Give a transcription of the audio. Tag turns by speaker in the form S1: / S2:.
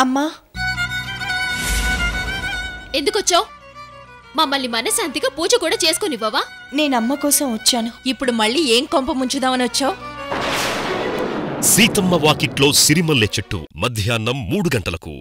S1: అమ్మా.
S2: ఎందుకొచ్చావు? మమ్మల్ని మనశాంతిగా పూజ కూడా చేసుకునివ్వవా?
S1: నేను అమ్మ కోసం వచ్చాను.
S3: ఇప్పుడు మళ్ళీ ఏం కొంప ముంచుదామని వచ్చావు?
S4: సీతమ్మ వాకిట్లో సిరిమల్లె చెట్టు మధ్యాహ్నం మూడు గంటలకు.